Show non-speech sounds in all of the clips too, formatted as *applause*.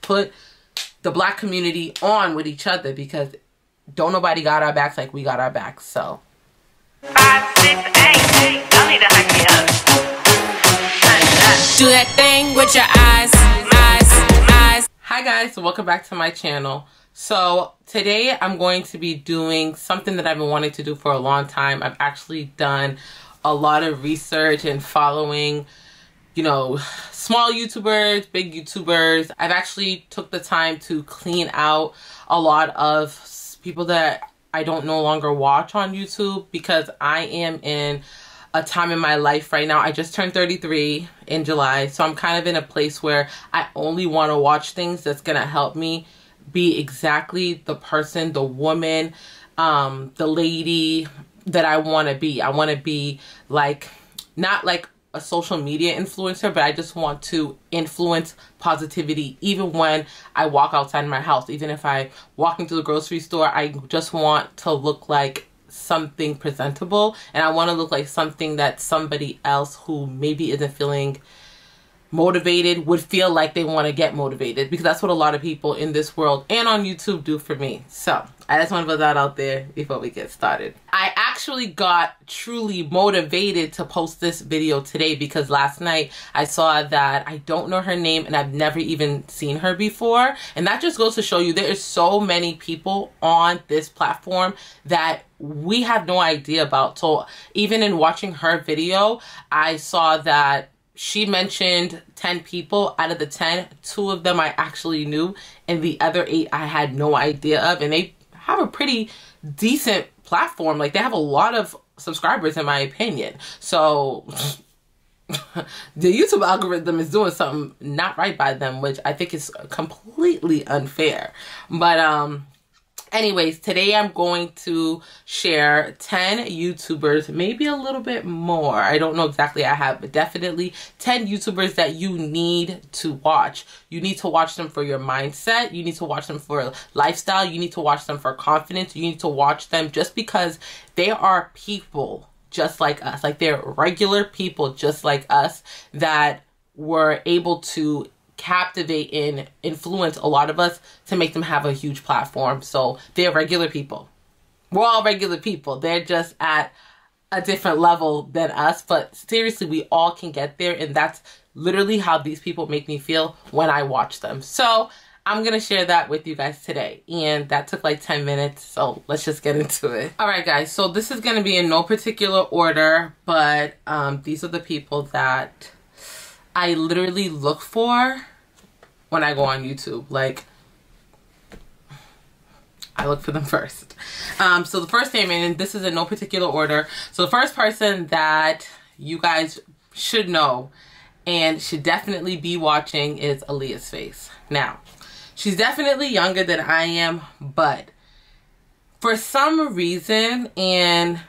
put the black community on with each other because don't nobody got our backs like we got our backs. So. Five, six, eight, Y'all need to hype me up. Do that thing with your eyes, eyes, eyes. Hi guys, welcome back to my channel. So today I'm going to be doing something that I've been wanting to do for a long time. I've actually done a lot of research and following you know, small YouTubers, big YouTubers. I've actually took the time to clean out a lot of people that I don't no longer watch on YouTube because I am in a time in my life right now. I just turned 33 in July, so I'm kind of in a place where I only want to watch things that's going to help me be exactly the person, the woman, um, the lady that I want to be. I want to be like, not like a social media influencer, but I just want to influence positivity even when I walk outside my house. Even if I walk into the grocery store, I just want to look like something presentable and I want to look like something that somebody else who maybe isn't feeling motivated would feel like they want to get motivated because that's what a lot of people in this world and on YouTube do for me. So I just want to put that out there before we get started. I actually got truly motivated to post this video today because last night I saw that I don't know her name and I've never even seen her before. And that just goes to show you there is so many people on this platform that we have no idea about. So even in watching her video, I saw that she mentioned 10 people out of the 10 two of them i actually knew and the other eight i had no idea of and they have a pretty decent platform. Like they have a lot of subscribers in my opinion. So *laughs* the youtube algorithm is doing something not right by them which i think is completely unfair. But um anyways today i'm going to share 10 youtubers maybe a little bit more. I don't know exactly. I have but definitely 10 youtubers that you need to watch. You need to watch them for your mindset. You need to watch them for lifestyle. You need to watch them for confidence. You need to watch them just because they are people just like us. Like they're regular people just like us that were able to captivate and influence a lot of us to make them have a huge platform. So they're regular people. We're all regular people. They're just at a different level than us. But seriously, we all can get there. And that's literally how these people make me feel when I watch them. So I'm going to share that with you guys today. And that took like 10 minutes. So let's just get into it. All right, guys. So this is going to be in no particular order. But um, these are the people that I literally look for when I go on YouTube. Like, I look for them *laughs* first. Um, so the first name, and this is in no particular order. So the first person that you guys should know and should definitely be watching is Allyiah's face. Now, she's definitely younger than I am, but for some reason, and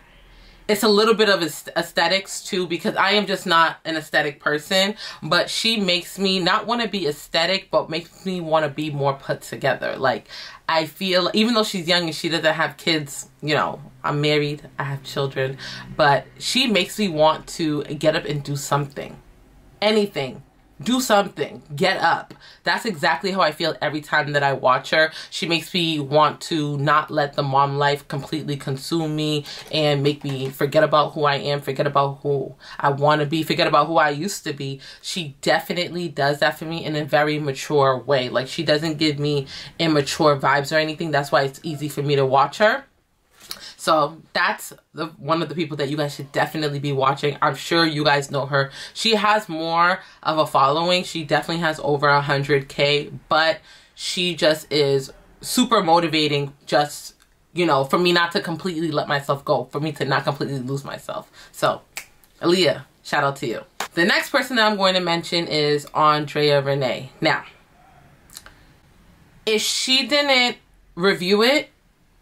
it's a little bit of aesthetics too because I am just not an aesthetic person but she makes me not want to be aesthetic but makes me want to be more put together. Like I feel even though she's young and she doesn't have kids you know I'm married I have children but she makes me want to get up and do something. Anything do something get up. That's exactly how i feel every time that i watch her. She makes me want to not let the mom life completely consume me and make me forget about who i am forget about who i want to be forget about who i used to be. She definitely does that for me in a very mature way. Like she doesn't give me immature vibes or anything. That's why it's easy for me to watch her so that's the one of the people that you guys should definitely be watching. I'm sure you guys know her. She has more of a following. She definitely has over 100k, but she just is super motivating just you know, for me not to completely let myself go, for me to not completely lose myself. So, Allyiah, shout out to you. The next person that I'm going to mention is Andrea Renee. Now, if she didn't review it,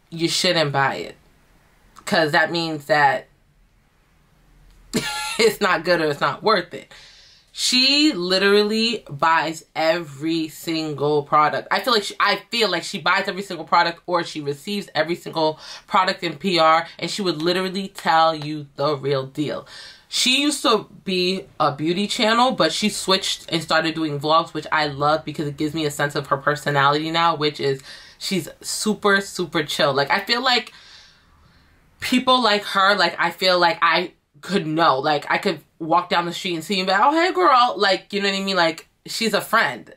you shouldn't buy it because that means that *laughs* it's not good or it's not worth it. She literally buys every single product. I feel like she, I feel like she buys every single product or she receives every single product in PR and she would literally tell you the real deal. she used to be a beauty channel, but she switched and started doing vlogs, which I love because it gives me a sense of her personality now, which is she's super, super chill. Like, I feel like people like her, like, I feel like I could know. Like, I could walk down the street and see be like, oh, hey, girl. Like, you know what I mean? Like, she's a friend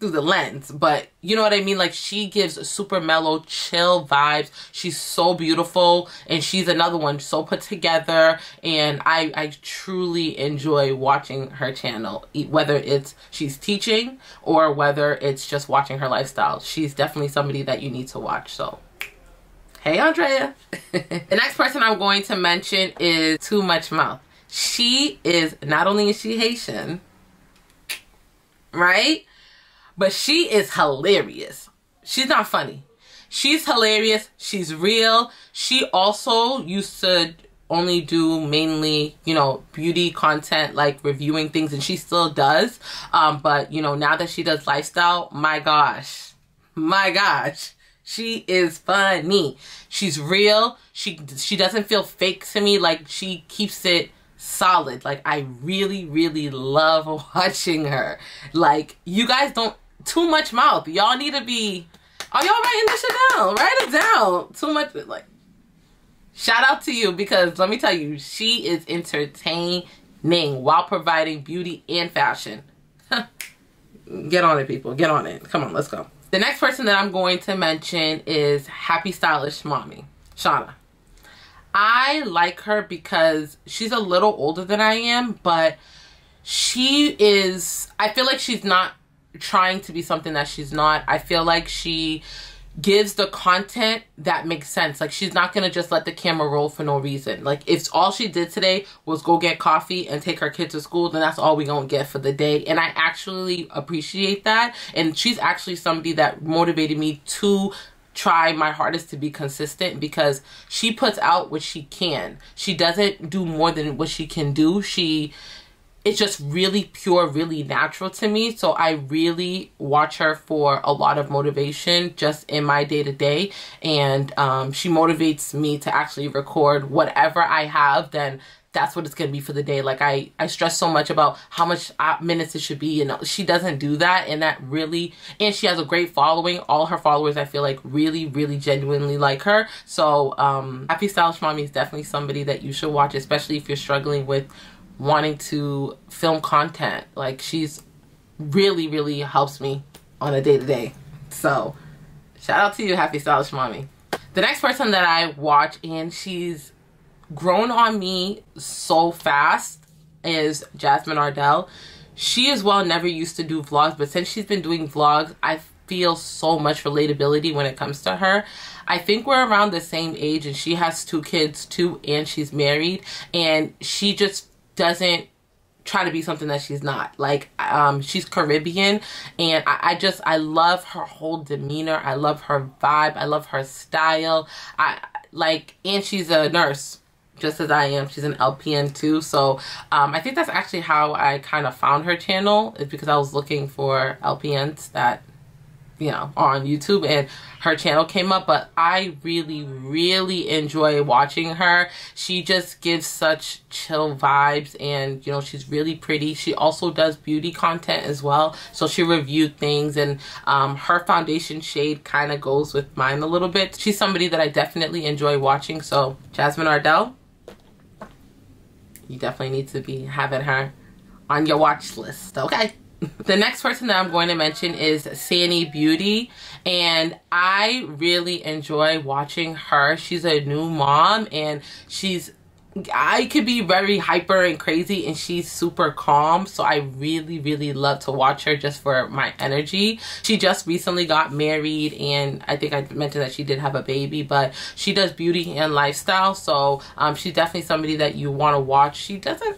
through the lens, but you know what I mean? Like she gives super mellow, chill vibes. She's so beautiful and she's another one so put together and I, I truly enjoy watching her channel, whether it's she's teaching or whether it's just watching her lifestyle. She's definitely somebody that you need to watch. So hey Andrea. the next person I'm going to mention is Too Much Mouth. She is, not only is she Haitian, right? But she is hilarious. She's not funny. She's hilarious. She's real. She also used to only do mainly, you know, beauty content, like reviewing things, and she still does. Um, but, you know, now that she does lifestyle, my gosh, my gosh, she is funny. She's real. She, she doesn't feel fake to me. Like, she keeps it solid. Like, I really, really love *laughs* watching her. Like, you guys don't too much mouth. Y'all need to be. Are y'all writing this shit down? Write it down. Too much. Like, shout out to you because let me tell you, she is entertaining while providing beauty and fashion. Get on it, people. Get on it. Come on, let's go. The next person that I'm going to mention is Happy Stylish Mommy, Shauna. I like her because she's a little older than I am, but she is, I feel like she's not trying to be something that she's not. I feel like she gives the content that makes sense. Like she's not gonna just let the camera roll for no reason. Like if all she did today was go get coffee and take her kid to school, then that's all we gonna get for the day. And I actually appreciate that. And she's actually somebody that motivated me to try my hardest to be consistent because she puts out what she can. She doesn't do more than what she can do. She it's just really pure, really natural to me. So I really watch her for a lot of motivation just in my day to day. And um, she motivates me to actually record whatever I have, then that's what it's going to be for the day. Like I, I stress so much about how much uh, minutes it should be. And she doesn't do that. And that really, and she has a great following. All her followers, I feel like really, really genuinely like her. So, um, Happy Stylish Mommy is definitely somebody that you should watch, especially if you're struggling with wanting to film content. Like she's really, really helps me on a day to day. So shout out to you, Happy Stylish Mommy. The next person that I watch and she's grown on me so fast is Jasmine Ardell. She as well never used to do vlogs, but since she's been doing vlogs, I feel so much relatability when it comes to her. I think we're around the same age and she has two kids too and she's married and she just doesn't try to be something that she's not. Like um she's caribbean and I, I, just i love her whole demeanor. I love her vibe. I love her style. I like and she's a nurse just as i am. She's an lpn too. So um i think that's actually how i kind of found her channel is because i was looking for lpns that you know, on YouTube and her channel came up, but I really, really enjoy watching her. She just gives such chill vibes and, you know, she's really pretty. She also does beauty content as well. So she reviewed things and um, her foundation shade kind of goes with mine a little bit. She's somebody that I definitely enjoy watching. So Jasmine Ardell, you definitely need to be having her on your watch list, okay? The next person that I'm going to mention is Sanny Beauty and I really enjoy watching her. She's a new mom and she's I could be very hyper and crazy and she's super calm so I really really love to watch her just for my energy. She just recently got married and I think I mentioned that she did have a baby but she does beauty and lifestyle so um, she's definitely somebody that you want to watch. She doesn't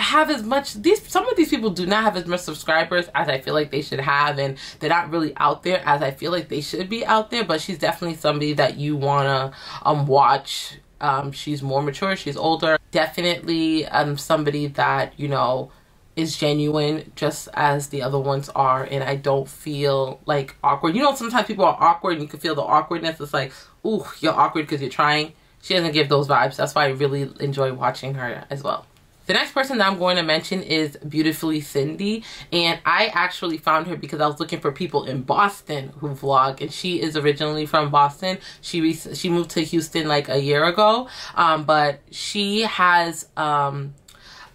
have as much these some of these people do not have as much subscribers as I feel like they should have and they're not really out there as I feel like they should be out there but she's definitely somebody that you wanna um watch. Um she's more mature she's older. Definitely um somebody that you know is genuine just as the other ones are and I don't feel like awkward. You know sometimes people are awkward and you can feel the awkwardness. It's like ooh you're awkward because you're trying. She doesn't give those vibes. That's why I really enjoy watching her as well The next person that I'm going to mention is Beautifully Syndie. And I actually found her because I was looking for people in Boston who vlog. And she is originally from Boston. She she moved to Houston like a year ago. Um, but she has... Um,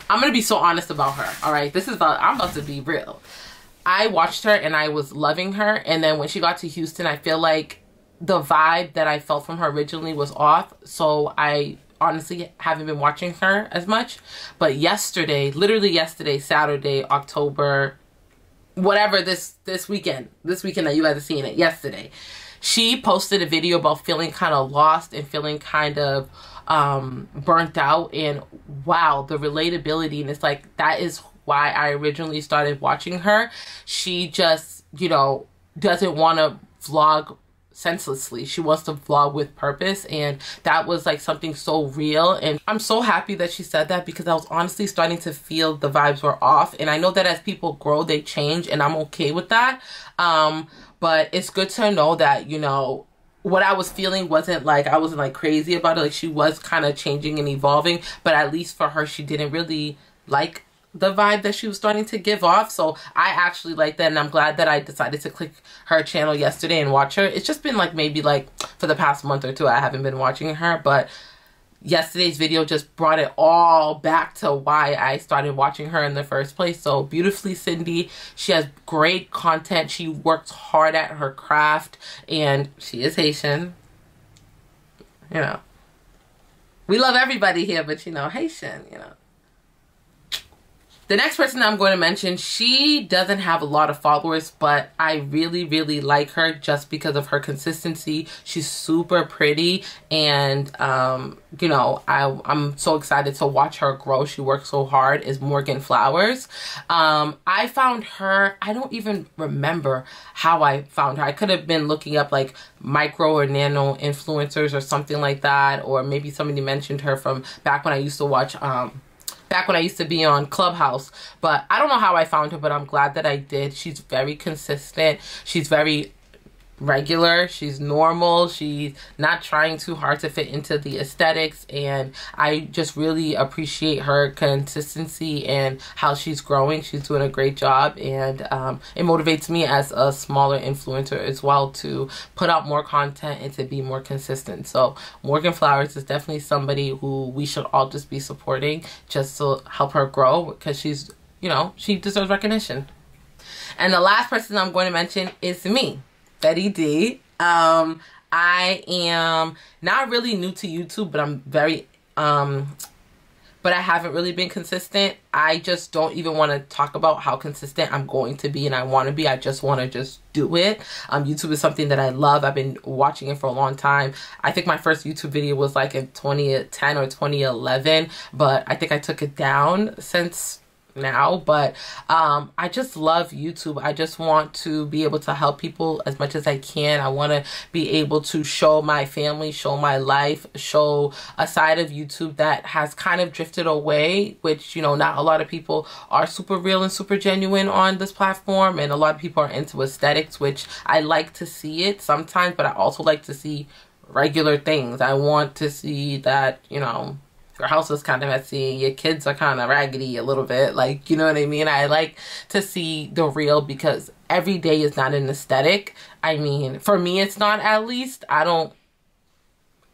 I'm going to be so honest about her. All right. This is about... I'm about to be real. I watched her and I was loving her. And then when she got to Houston, I feel like the vibe that I felt from her originally was off. So I honestly haven't been watching her as much. But yesterday, literally yesterday, Saturday, October, whatever this this weekend, this weekend that you guys are seeing it, yesterday, she posted a video about feeling kind of lost and feeling kind of um burnt out and wow the relatability and it's like that is why I originally started watching her she just you know doesn't want to vlog senselessly. She wants to vlog with purpose and that was like something so real and I'm so happy that she said that because I was honestly starting to feel the vibes were off and I know that as people grow they change and I'm okay with that. Um but it's good to know that, you know, what I was feeling wasn't like I wasn't like crazy about it. Like she was kind of changing and evolving, but at least for her she didn't really like the vibe that she was starting to give off. So I actually like that and I'm glad that I decided to click her channel yesterday and watch her. It's just been like maybe like for the past month or two I haven't been watching her, but yesterday's video just brought it all back to why I started watching her in the first place. So beautifully Syndie, she has great content. She works hard at her craft and she is Haitian. You know. We love everybody here, but you know, Haitian, you know. The next person I'm going to mention, she doesn't have a lot of followers, but I really, really like her just because of her consistency. She's super pretty and, um, you know, I, I'm so excited to watch her grow. She works so hard is Morgann Flowers. Um, I found her, I don't even remember how I found her. I could have been looking up like micro or nano influencers or something like that. Or maybe somebody mentioned her from back when I used to watch, um, back when I used to be on Clubhouse. But I don't know how I found her, but I'm glad that I did. She's very consistent. She's very regular. She's normal. She's not trying too hard to fit into the aesthetics. And i just really appreciate her consistency and how she's growing. She's doing a great job. And um, it motivates me as a smaller influencer as well to put out more content and to be more consistent. So Morgann Flowers is definitely somebody who we should all just be supporting just to help her grow because she's you know she deserves recognition. And the last person i'm going to mention is me Bettie Dee. Um, I am not really new to YouTube, but I'm very, um, but I haven't really been consistent. I just don't even want to talk about how consistent I'm going to be and I want to be. I just want to just do it. Um, YouTube is something that I love. I've been watching it for a long time. I think my first YouTube video was like in 2010 or 2011, but I think I took it down since now but um i just love youtube. I just want to be able to help people as much as i can. I want to be able to show my family show my life show a side of youtube that has kind of drifted away which you know not a lot of people are super real and super genuine on this platform and a lot of people are into aesthetics which i like to see it sometimes but i also like to see regular things. I want to see that you know your house is kind of messy, your kids are kind of raggedy a little bit. Like, you know what I mean? I like to see the real because every day is not an aesthetic. I mean, for me, it's not at least. I don't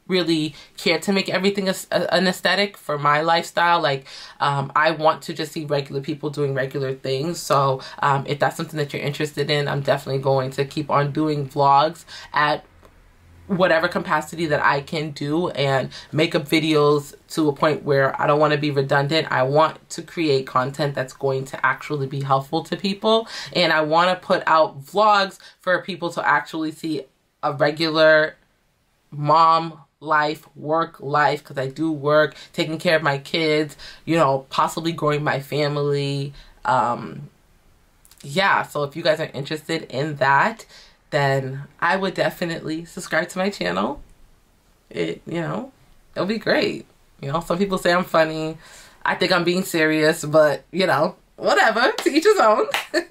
really care to make everything a, a, an aesthetic for my lifestyle. Like, um, I want to just see regular people doing regular things. So, um, if that's something that you're interested in, I'm definitely going to keep on doing vlogs at whatever capacity that I can do and make up videos to a point where I don't want to be redundant. I want to create content that's going to actually be helpful to people. And I want to put out vlogs for people to actually see a regular mom life, work life, because I do work, taking care of my kids, you know, possibly growing my family. Um, yeah, so if you guys are interested in that, then I would definitely subscribe to my channel. It, you know, it'll be great. You know, some people say I'm funny. I think I'm being serious, but you know, whatever, to each his own. *laughs*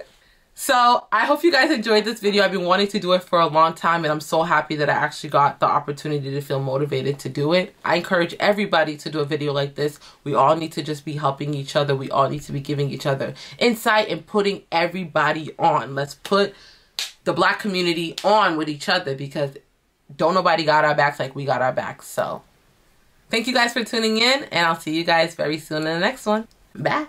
So I hope you guys enjoyed this video. I've been wanting to do it for a long time and I'm so happy that I actually got the opportunity to feel motivated to do it. I encourage everybody to do a video like this. We all need to just be helping each other. We all need to be giving each other insight and putting everybody on. Let's put the black community on with each other because don't nobody got our backs like we got our backs. So thank you guys for tuning in and I'll see you guys very soon in the next one. Bye.